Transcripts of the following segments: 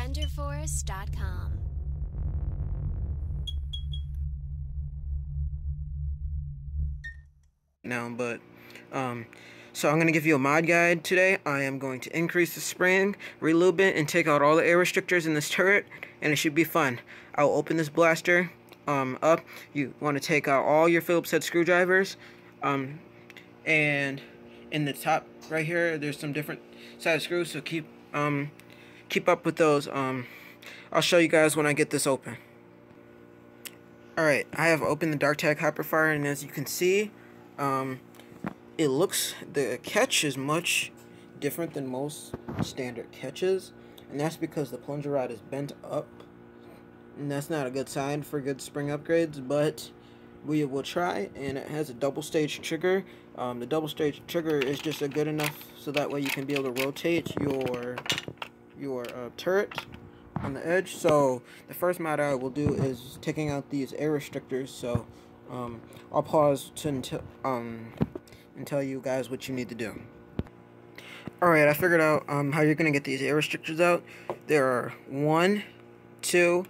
SpenderForce.com. now, but um, so I'm going to give you a mod guide today. I am going to increase the spring, relube it, and take out all the air restrictors in this turret, and it should be fun. I'll open this blaster um, up. You want to take out all your Phillips head screwdrivers, um, and in the top right here, there's some different size screws, so keep um, keep up with those. Um, I'll show you guys when I get this open. Alright, I have opened the Dark Dart Tag Hyperfire, and as you can see, um, it looks, the catch is much different than most standard catches, and that's because the plunger rod is bent up, and that's not a good sign for good spring upgrades, but we will try, and it has a double stage trigger. Um, the double stage trigger is just a good enough so that way you can be able to rotate your, your uh, turret on the edge. So the first mod I will do is taking out these air restrictors. So um, I'll pause to um, and tell you guys what you need to do. Alright, I figured out um, how you're going to get these air restrictors out. There are one, two,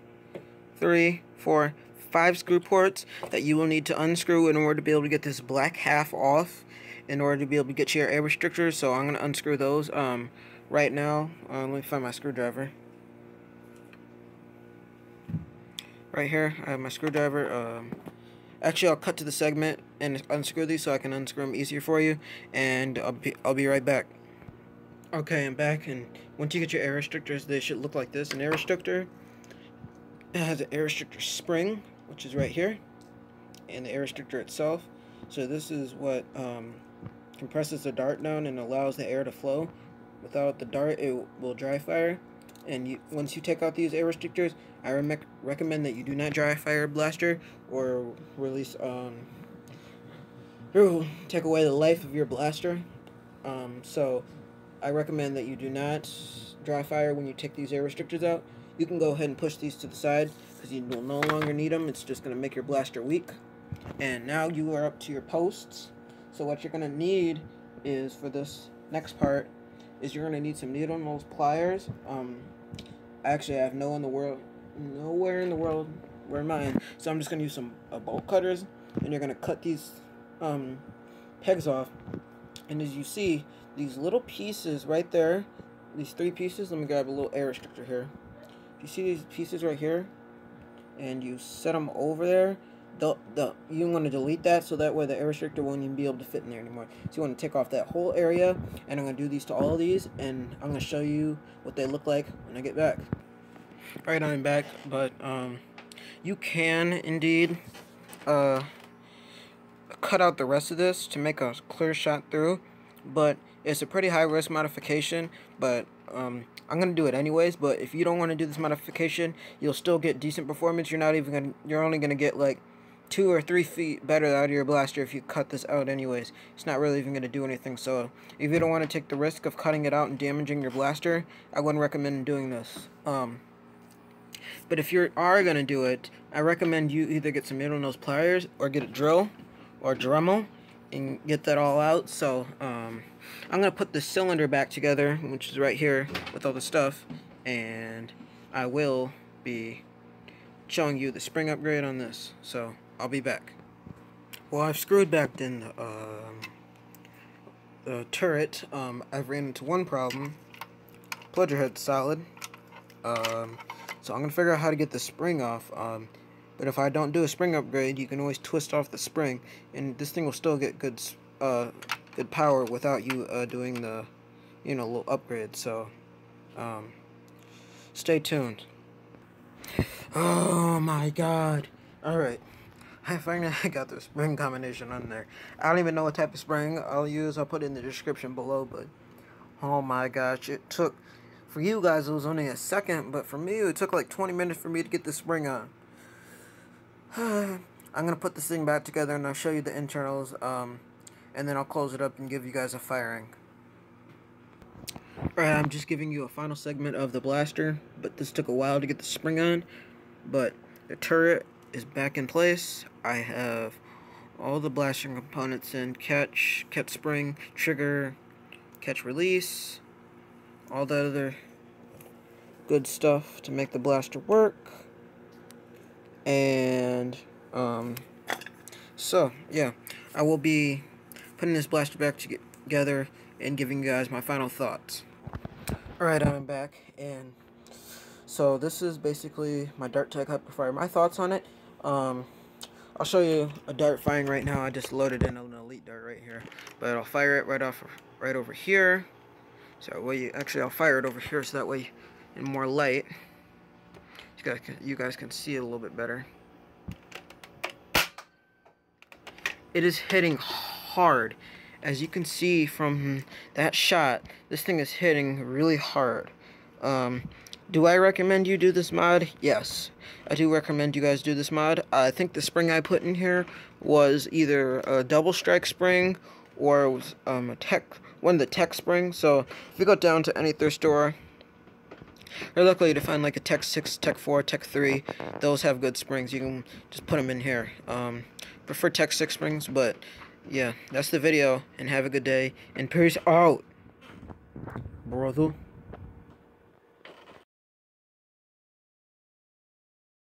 three, four, five screw ports that you will need to unscrew in order to be able to get this black half off in order to be able to get your air restrictors. So I'm going to unscrew those um, right now. Uh, let me find my screwdriver. Right here, I have my screwdriver. Um, actually, I'll cut to the segment and unscrew these so I can unscrew them easier for you. And I'll be, I'll be right back. Okay, I'm back. And once you get your air restrictors, they should look like this. An air restrictor it has an air restrictor spring, which is right here. And the air restrictor itself. So this is what um, compresses the dart down and allows the air to flow. Without the dart, it will dry fire and you, once you take out these air restrictors, I re recommend that you do not dry fire blaster or release um or take away the life of your blaster. Um, so I recommend that you do not dry fire when you take these air restrictors out. You can go ahead and push these to the side because you will no longer need them. It's just going to make your blaster weak. And now you are up to your posts. So what you're going to need is for this next part is you're to need some needle nose pliers. Um, actually, I have no in the world, nowhere in the world where mine. So I'm just to use some uh, bolt cutters, and you're to cut these um, pegs off. And as you see, these little pieces right there, these three pieces, let me grab a little air restrictor here. You see these pieces right here, and you set them over there, the, the, you want to delete that so that way the air restrictor won't even be able to fit in there anymore. So you want to take off that whole area, and I'm going to do these to all of these, and I'm going to show you what they look like when I get back. Alright, I'm back, but um, you can indeed uh, cut out the rest of this to make a clear shot through, but it's a pretty high risk modification, but um, I'm gonna do it anyways. But if you don't want to do this modification, you'll still get decent performance. You're not even gonna, you're only gonna get like two or three feet better out of your blaster if you cut this out anyways. It's not really even going to do anything, so if you don't want to take the risk of cutting it out and damaging your blaster, I wouldn't recommend doing this. Um, but if you are going to do it, I recommend you either get some needle nose pliers or get a drill or Dremel and get that all out. So um, I'm going to put the cylinder back together, which is right here with all the stuff, and I will be showing you the spring upgrade on this. So I'll be back. Well, I've screwed back in the, um, the turret. Um, I've ran into one problem. Plunger head's solid. Um, so I'm going to figure out how to get the spring off. Um, but if I don't do a spring upgrade, you can always twist off the spring. And this thing will still get good uh, good power without you uh, doing the, you know, little upgrade. So, um, stay tuned. Oh my god. Alright. I finally got the spring combination on there. I don't even know what type of spring I'll use. I'll put it in the description below, but oh my gosh, it took, for you guys it was only a second, but for me it took like 20 minutes for me to get the spring on. I'm going to put this thing back together and I'll show you the internals, um, and then I'll close it up and give you guys a firing. Alright, I'm just giving you a final segment of the blaster, but this took a while to get the spring on, but the turret is back in place. I have all the blaster components in catch, catch spring, trigger, catch release, all the other good stuff to make the blaster work. And, um, so, yeah, I will be putting this blaster back together and giving you guys my final thoughts. Alright, I'm back, and so this is basically my Dart Tag Hyperfire. My thoughts on it, um, I'll show you a dart firing right now. I just loaded in an Elite Dart right here, but I'll fire it right off, right over here. So that you, actually, I'll fire it over here so that way, in more light, you guys can, you guys can see it a little bit better. It is hitting hard. As you can see from that shot, this thing is hitting really hard. Um, do I recommend you do this mod? Yes. I do recommend you guys do this mod. I think the spring I put in here was either a double strike spring or it was um, a tech, one of the tech springs. So if you go down to any thrift store, you're likely to find like a Tek 6, Tek 4, Tek 3. Those have good springs. You can just put them in here. Um, prefer Tek 6 springs, but yeah, that's the video. And have a good day. And peace out, brother.